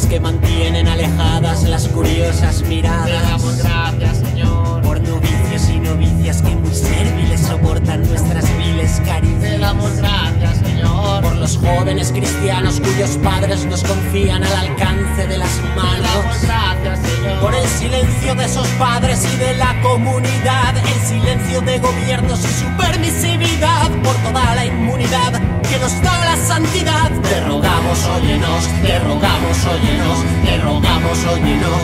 que mantienen alejadas las curiosas miradas. Te damos gracias, Señor. Por novicios y novicias que muy sérviles soportan nuestras viles Te caricias. damos gracias, Señor. Por los jóvenes cristianos cuyos padres nos confían al alcance de las Te damos manos. gracias, Señor. Por el silencio de esos padres y de la comunidad, el silencio de gobiernos y su permisividad, por toda la inmunidad óyenos, te rogamos, óyenos, te rogamos, óyenos.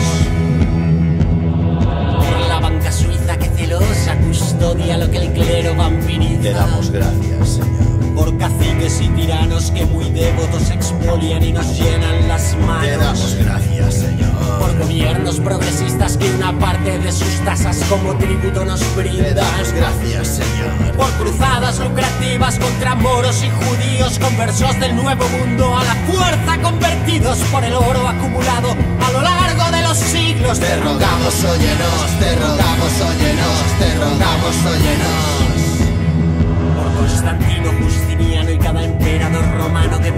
Por la banca suiza que celosa custodia lo que el clero vampiriza. Te damos gracias, Señor. Por caciques y tiranos que muy devotos expolian y nos llenan las manos. Te damos gracias, Señor. Parte de sus tasas como tributo nos damos gracias, Señor. Por cruzadas lucrativas contra moros y judíos, conversos del nuevo mundo a la fuerza convertidos por el oro acumulado a lo largo de los siglos. Te rogamos, óyenos, te rogamos, óyenos, te rogamos, óyenos. Por Constantino,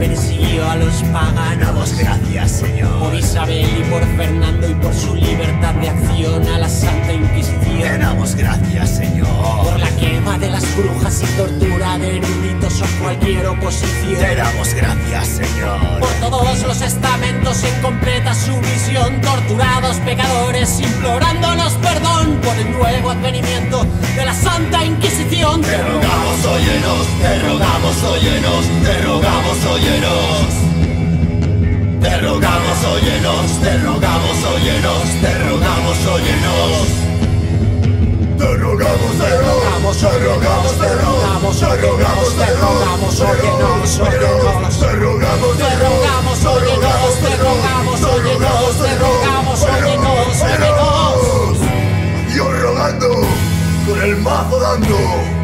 persiguió a los paganos. Damos gracias, Señor. Por Isabel y por Fernando y por su libertad de acción a la Santa Te Inquisición. damos gracias, Por Señor. la quema de las brujas y tortura de eruditos o cualquier oposición. Te damos gracias, Señor. Por todos los estamentos en completa sumisión, torturados pecadores implorándonos perdón por el nuevo advenimiento de la Santa Inquisición. Te rogamos, óyenos, te rogamos, óyenos, te rogamos, óyenos. Te rogamos, óyenos, te rogamos, óyenos, te rogamos, óyenos. Te rogamos, te rogamos, te rogamos, te rogamos, te rogamos, te rogamos, óyenos, óyenos. Te rogamos, Te rogamos, óyenos, te rogamos, óyenos, te rogamos, óyenos, óyenos. Dios rogando, con el mazo dando.